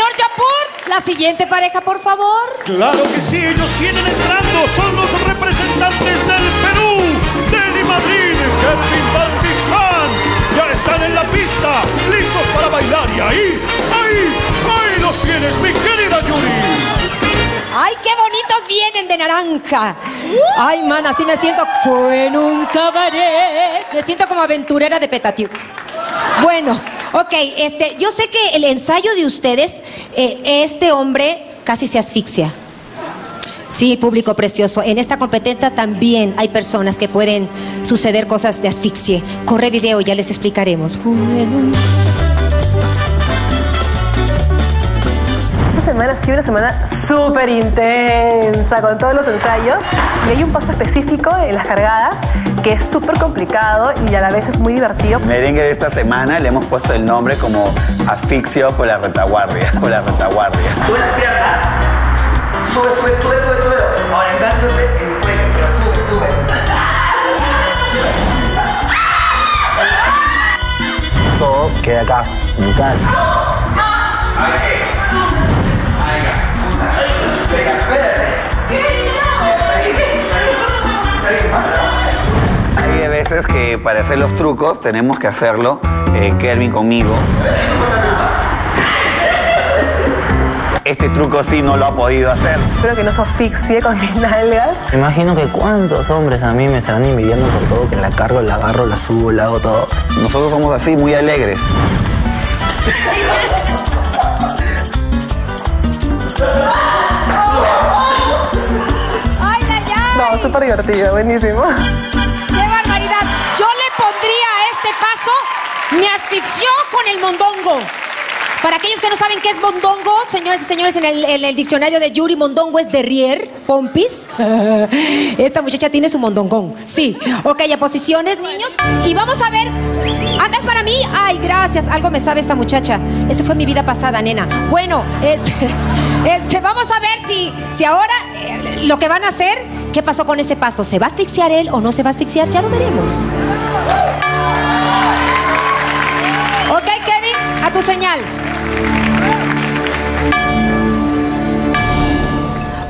Señor Chapur, la siguiente pareja, por favor. Claro que sí, ellos vienen entrando, son los representantes del Perú, Deli Madrid, Kevin Valdizán. Ya están en la pista, listos para bailar y ahí, ahí, ahí los tienes, mi querida Yuri. ¡Ay, qué bonitos vienen de naranja! Ay, man, así me siento. Fue en un cabaret. Me siento como aventurera de Petatiux. Bueno, ok, este, yo sé que el ensayo de ustedes, eh, este hombre casi se asfixia. Sí, público precioso. En esta competencia también hay personas que pueden suceder cosas de asfixia. Corre video, ya les explicaremos. Esta semana ha sido una semana súper intensa con todos los ensayos y hay un paso específico en las cargadas que es súper complicado y a la vez es muy divertido. Merengue de esta semana le hemos puesto el nombre como Asfixio por la retaguardia. Por la retaguardia. Sube las piernas. Sube, sube, sube, sube, sube. Ahora engánchate en el cuello, pero sube, sube. Todo queda acá, brutal. Hay veces que para hacer los trucos tenemos que hacerlo eh, Kelvin conmigo. Este truco sí no lo ha podido hacer. Espero que no se asfixie con mis nalgas. Me imagino que cuántos hombres a mí me estarán envidiando por todo, que la cargo, la agarro, la subo, la hago todo. Nosotros somos así, muy alegres. No, súper divertido, buenísimo. Me asfixió con el mondongo. Para aquellos que no saben qué es mondongo, señoras y señores, en el, diccionario de Yuri, mondongo es derrier, pompis. Esta muchacha tiene su mondongón. Sí. Ok, a posiciones, niños. Y vamos a ver. Ah, ¿es para mí? Ay, gracias. Algo me sabe esta muchacha. Esa fue mi vida pasada, nena. Bueno, este, este, vamos a ver si, si ahora eh, lo que van a hacer, ¿qué pasó con ese paso? ¿Se va a asfixiar él o no se va a asfixiar? Ya lo veremos. Tu señal.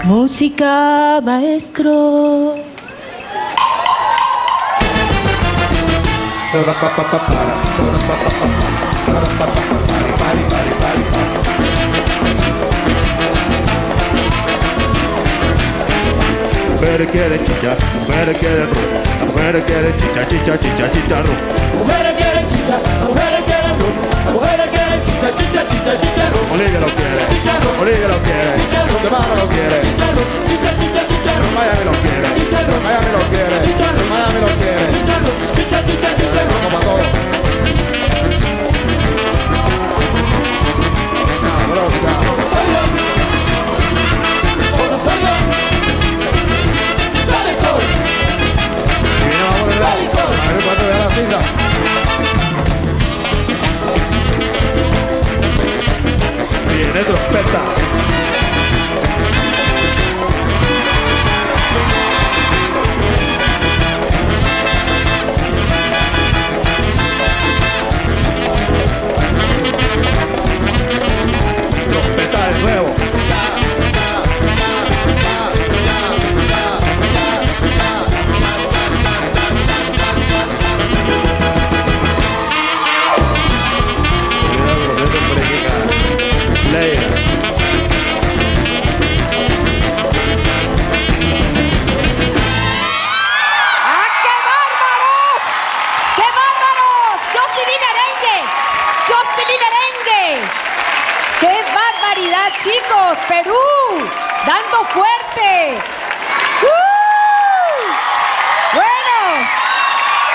Música, maestro. Mujer quiere chicha, mujer quiere rum, mujer quiere chicha, chicha, chicha, chicha, rum. Mujeres quieren chicha, mujeres quieren rum, mujeres quieren Olivia lo quiere, Olivia lo quiere, chicos! ¡Perú! ¡Dando fuerte! Bueno,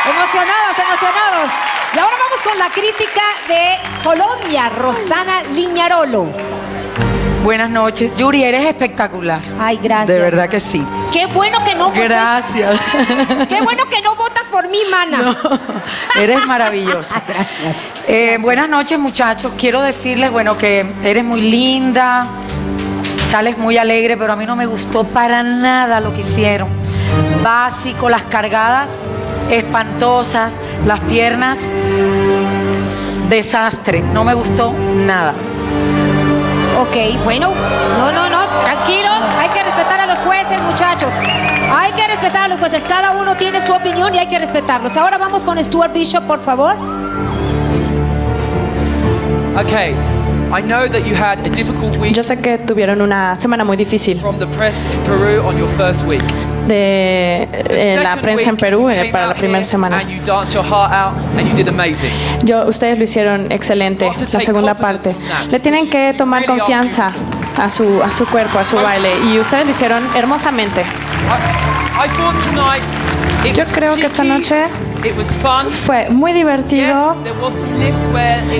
emocionados, emocionados. Y ahora vamos con la crítica de Colombia, Rosana Liñarolo. Buenas noches. Yuri, eres espectacular. Ay, gracias. De verdad que sí. Qué bueno que no votas. Gracias. Qué bueno que no votas por mí, mana. No, eres maravillosa. Gracias. Eh, buenas noches, muchachos. Quiero decirles, bueno, que eres muy linda, sales muy alegre, pero a mí no me gustó para nada lo que hicieron. Básico, las cargadas espantosas, las piernas, desastre. No me gustó nada. Ok, bueno. No, no, no. Tranquilos. Hay que respetar a los jueces, muchachos. Hay que respetar a los jueces. Cada uno tiene su opinión y hay que respetarlos. Ahora vamos con Stuart Bishop, por favor. Okay, I know that you had a difficult week Yo sé que tuvieron una semana muy difícil from the press in Peru on your first week. De la prensa en Perú eh, para la primera semana. Yo, ustedes lo hicieron excelente, la segunda parte. Le tienen que tomar confianza a su, a su cuerpo, a su baile, y ustedes lo hicieron hermosamente. Yo creo que esta noche. Fue muy divertido.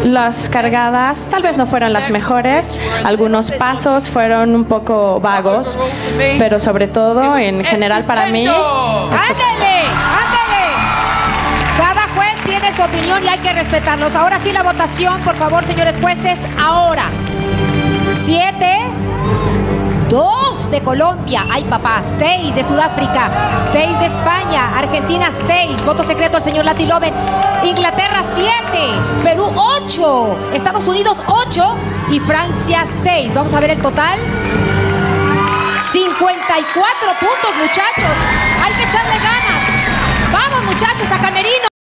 Las cargadas tal vez no fueron las mejores, algunos pasos fueron un poco vagos, pero sobre todo en general para mí ¡Ándale! ¡Ándale! Cada juez tiene su opinión y hay que respetarlos. Ahora sí la votación, por favor, señores jueces. Ahora. Siete. Dos de Colombia, ay papá, seis de Sudáfrica, seis de España, Argentina seis, voto secreto al señor Latiloven, Inglaterra siete, Perú ocho, Estados Unidos ocho y Francia seis. Vamos a ver el total. 54 puntos, muchachos. Hay que echarle ganas. Vamos, muchachos, a Camerino.